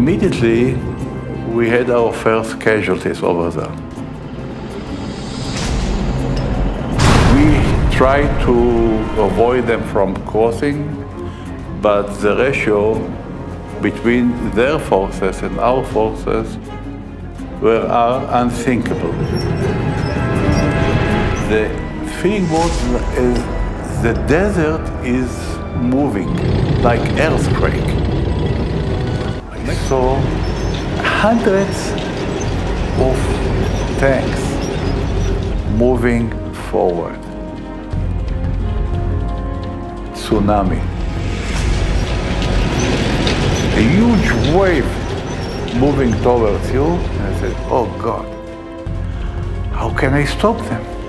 immediately we had our first casualties over there. We tried to avoid them from crossing, but the ratio between their forces and our forces were unthinkable. The feeling was the desert is moving like earthquake. Saw hundreds of tanks moving forward. Tsunami. A huge wave moving towards you. And I said, oh God, how can I stop them?